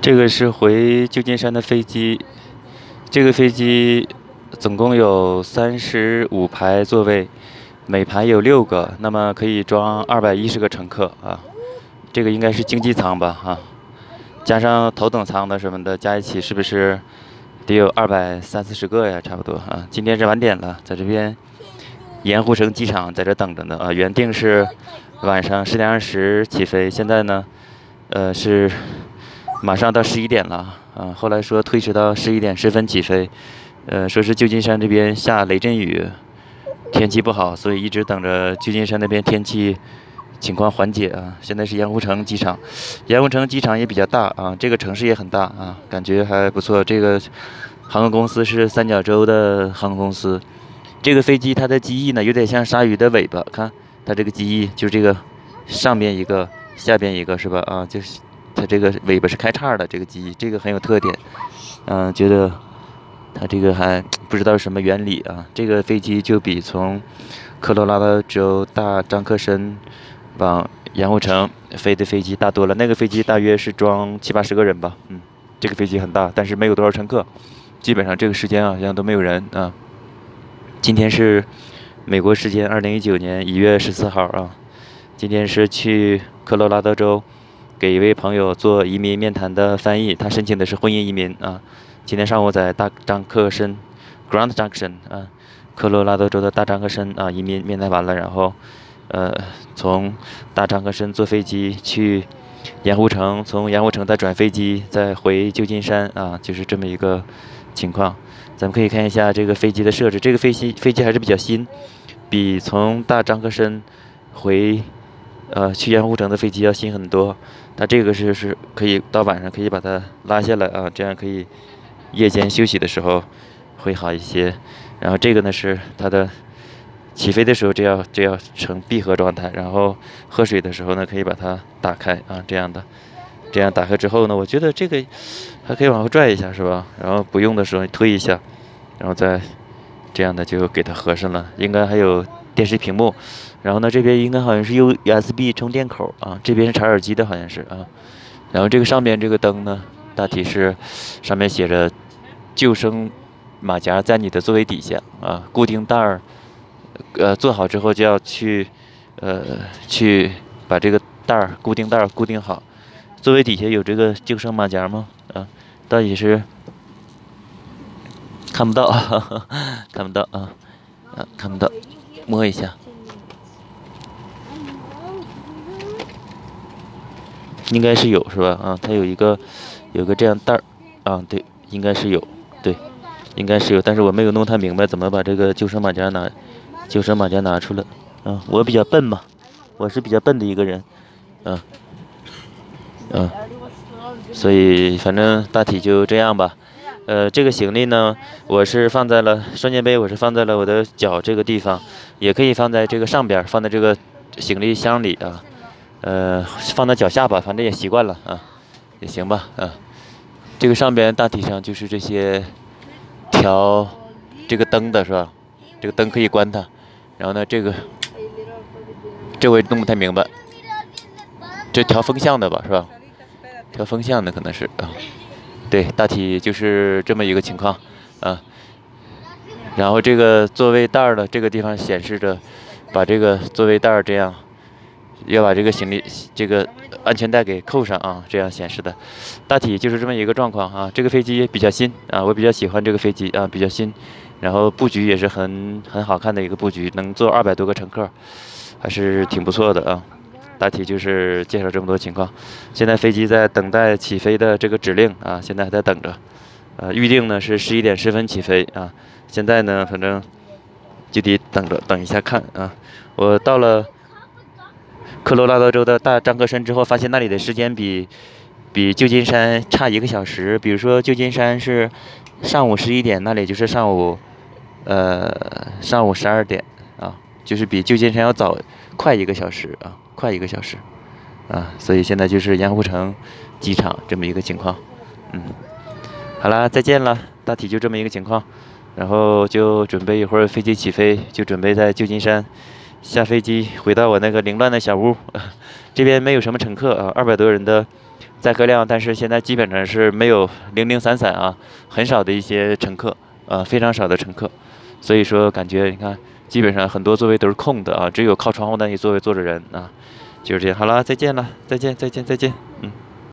这个是回旧金山的飞机，这个飞机总共有三十五排座位，每排有六个，那么可以装二百一十个乘客啊。这个应该是经济舱吧啊，加上头等舱的什么的加一起，是不是得有二百三四十个呀？差不多啊。今天是晚点了，在这边盐湖城机场在这等着呢啊。原定是晚上十点二十起飞，现在呢，呃是。马上到十一点了啊！后来说推迟到十一点十分起飞，呃，说是旧金山这边下雷阵雨，天气不好，所以一直等着旧金山那边天气情况缓解啊。现在是盐湖城机场，盐湖城机场也比较大啊，这个城市也很大啊，感觉还不错。这个航空公司是三角洲的航空公司，这个飞机它的机翼呢有点像鲨鱼的尾巴，看它这个机翼就这个上边一个，下边一个是吧？啊，就是。它这个尾巴是开叉的，这个机翼这个很有特点，嗯，觉得它这个还不知道什么原理啊。这个飞机就比从科罗拉多州大张克申往盐湖城飞的飞机大多了。那个飞机大约是装七八十个人吧，嗯，这个飞机很大，但是没有多少乘客，基本上这个时间啊，好像都没有人啊。今天是美国时间二零一九年一月十四号啊，今天是去科罗拉多州。给一位朋友做移民面谈的翻译，他申请的是婚姻移民啊。今天上午在大张克申 （Grand Junction） 啊，科罗拉多州的大张克申啊，移民面谈完了，然后呃，从大张克申坐飞机去盐湖城，从盐湖城再转飞机再回旧金山啊，就是这么一个情况。咱们可以看一下这个飞机的设置，这个飞机飞机还是比较新，比从大张克申回呃去盐湖城的飞机要新很多。它这个是是可以到晚上可以把它拉下来啊，这样可以夜间休息的时候会好一些。然后这个呢是它的起飞的时候这样这样呈闭合状态，然后喝水的时候呢可以把它打开啊，这样的。这样打开之后呢，我觉得这个还可以往后拽一下是吧？然后不用的时候推一下，然后再这样的就给它合上了。应该还有电视屏幕。然后呢，这边应该好像是 USB 充电口啊，这边是插耳机的，好像是啊。然后这个上边这个灯呢，大体是上面写着“救生马甲在你的座位底下”啊，固定带儿，呃，做好之后就要去呃去把这个带儿固定带儿固定好。座位底下有这个救生马甲吗？啊，到底是看不到，看不到啊，啊，看不到，摸一下。应该是有是吧？啊，它有一个，有个这样袋儿，啊，对，应该是有，对，应该是有，但是我没有弄太明白怎么把这个救生马甲拿，救生马甲拿出来，啊，我比较笨嘛，我是比较笨的一个人，啊，啊，所以反正大体就这样吧，呃，这个行李呢，我是放在了双肩背，我是放在了我的脚这个地方，也可以放在这个上边，放在这个行李箱里啊。呃，放在脚下吧，反正也习惯了啊，也行吧啊。这个上边大体上就是这些调这个灯的是吧？这个灯可以关它。然后呢，这个这我弄不太明白，这调风向的吧是吧？调风向的可能是啊。对，大体就是这么一个情况啊。然后这个座位袋儿的这个地方显示着，把这个座位袋儿这样。要把这个行李这个安全带给扣上啊，这样显示的，大体就是这么一个状况啊。这个飞机比较新啊，我比较喜欢这个飞机啊，比较新，然后布局也是很很好看的一个布局，能坐二百多个乘客，还是挺不错的啊。大体就是介绍这么多情况。现在飞机在等待起飞的这个指令啊，现在还在等着。呃，预定呢是十一点十分起飞啊，现在呢反正就得等着等一下看啊。我到了。科罗拉多州的大张克山之后，发现那里的时间比比旧金山差一个小时。比如说，旧金山是上午十一点，那里就是上午呃上午十二点啊，就是比旧金山要早快一个小时啊，快一个小时啊。所以现在就是盐湖城机场这么一个情况。嗯，好啦，再见了，大体就这么一个情况。然后就准备一会儿飞机起飞，就准备在旧金山。下飞机回到我那个凌乱的小屋，这边没有什么乘客啊，二百多人的载客量，但是现在基本上是没有零零散散啊，很少的一些乘客，呃，非常少的乘客，所以说感觉你看，基本上很多座位都是空的啊，只有靠窗户那一座位坐着人啊，就是这样。好了，再见了，再见，再见，再见，嗯。